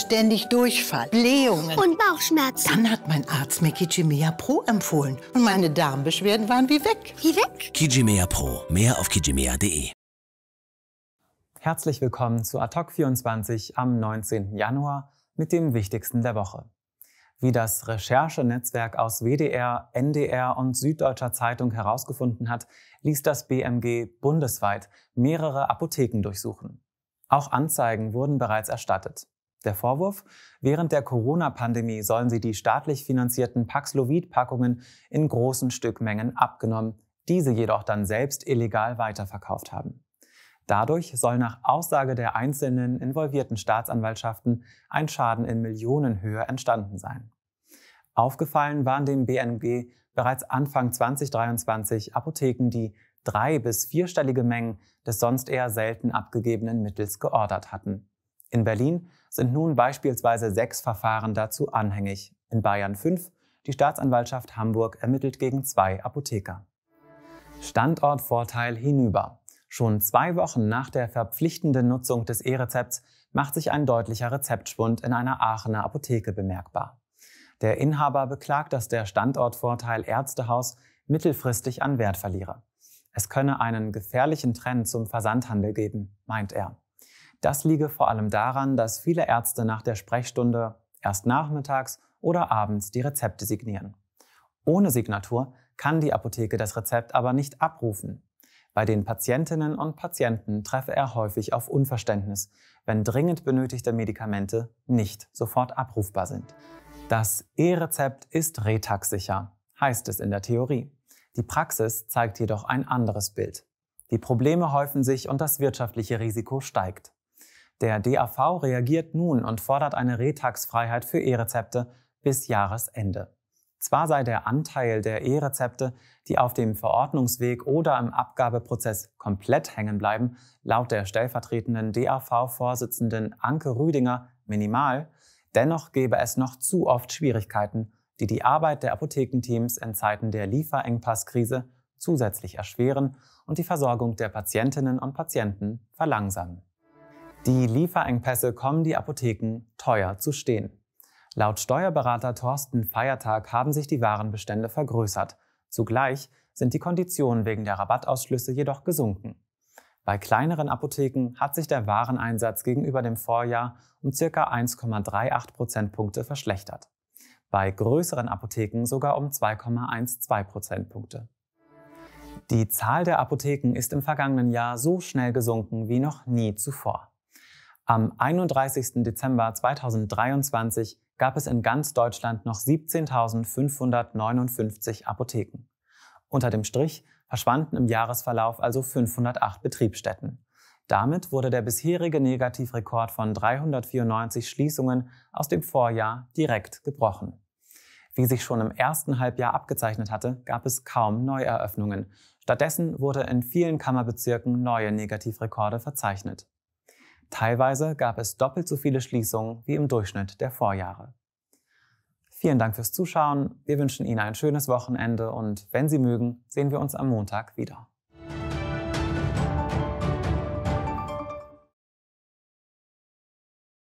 Ständig Durchfall, Blähungen. Und Bauchschmerzen. Dann hat mein Arzt mir Kijimea Pro empfohlen. Und meine Darmbeschwerden waren wie weg. Wie weg? Kijimea Pro. Mehr auf kijimea.de. Herzlich willkommen zu Ad 24 am 19. Januar mit dem Wichtigsten der Woche. Wie das Recherchenetzwerk aus WDR, NDR und Süddeutscher Zeitung herausgefunden hat, ließ das BMG bundesweit mehrere Apotheken durchsuchen. Auch Anzeigen wurden bereits erstattet. Der Vorwurf, während der Corona-Pandemie sollen sie die staatlich finanzierten Paxlovid-Packungen in großen Stückmengen abgenommen, diese jedoch dann selbst illegal weiterverkauft haben. Dadurch soll nach Aussage der einzelnen involvierten Staatsanwaltschaften ein Schaden in Millionenhöhe entstanden sein. Aufgefallen waren dem BNG bereits Anfang 2023 Apotheken, die drei- bis vierstellige Mengen des sonst eher selten abgegebenen Mittels geordert hatten. In Berlin sind nun beispielsweise sechs Verfahren dazu anhängig, in Bayern fünf, die Staatsanwaltschaft Hamburg ermittelt gegen zwei Apotheker. Standortvorteil hinüber. Schon zwei Wochen nach der verpflichtenden Nutzung des E-Rezepts macht sich ein deutlicher Rezeptschwund in einer Aachener Apotheke bemerkbar. Der Inhaber beklagt, dass der Standortvorteil Ärztehaus mittelfristig an Wert verliere. Es könne einen gefährlichen Trend zum Versandhandel geben, meint er. Das liege vor allem daran, dass viele Ärzte nach der Sprechstunde erst nachmittags oder abends die Rezepte signieren. Ohne Signatur kann die Apotheke das Rezept aber nicht abrufen. Bei den Patientinnen und Patienten treffe er häufig auf Unverständnis, wenn dringend benötigte Medikamente nicht sofort abrufbar sind. Das E-Rezept ist Retax-sicher, heißt es in der Theorie. Die Praxis zeigt jedoch ein anderes Bild. Die Probleme häufen sich und das wirtschaftliche Risiko steigt. Der DAV reagiert nun und fordert eine Retax-Freiheit für E-Rezepte bis Jahresende. Zwar sei der Anteil der E-Rezepte, die auf dem Verordnungsweg oder im Abgabeprozess komplett hängen bleiben, laut der stellvertretenden DAV-Vorsitzenden Anke Rüdinger minimal, dennoch gäbe es noch zu oft Schwierigkeiten, die die Arbeit der Apothekenteams in Zeiten der Lieferengpasskrise zusätzlich erschweren und die Versorgung der Patientinnen und Patienten verlangsamen. Die Lieferengpässe kommen die Apotheken teuer zu stehen. Laut Steuerberater Thorsten Feiertag haben sich die Warenbestände vergrößert. Zugleich sind die Konditionen wegen der Rabattausschlüsse jedoch gesunken. Bei kleineren Apotheken hat sich der Wareneinsatz gegenüber dem Vorjahr um ca. 1,38 Prozentpunkte verschlechtert. Bei größeren Apotheken sogar um 2,12 Prozentpunkte. Die Zahl der Apotheken ist im vergangenen Jahr so schnell gesunken wie noch nie zuvor. Am 31. Dezember 2023 gab es in ganz Deutschland noch 17.559 Apotheken. Unter dem Strich verschwanden im Jahresverlauf also 508 Betriebsstätten. Damit wurde der bisherige Negativrekord von 394 Schließungen aus dem Vorjahr direkt gebrochen. Wie sich schon im ersten Halbjahr abgezeichnet hatte, gab es kaum Neueröffnungen. Stattdessen wurde in vielen Kammerbezirken neue Negativrekorde verzeichnet. Teilweise gab es doppelt so viele Schließungen wie im Durchschnitt der Vorjahre. Vielen Dank fürs Zuschauen. Wir wünschen Ihnen ein schönes Wochenende und wenn Sie mögen, sehen wir uns am Montag wieder.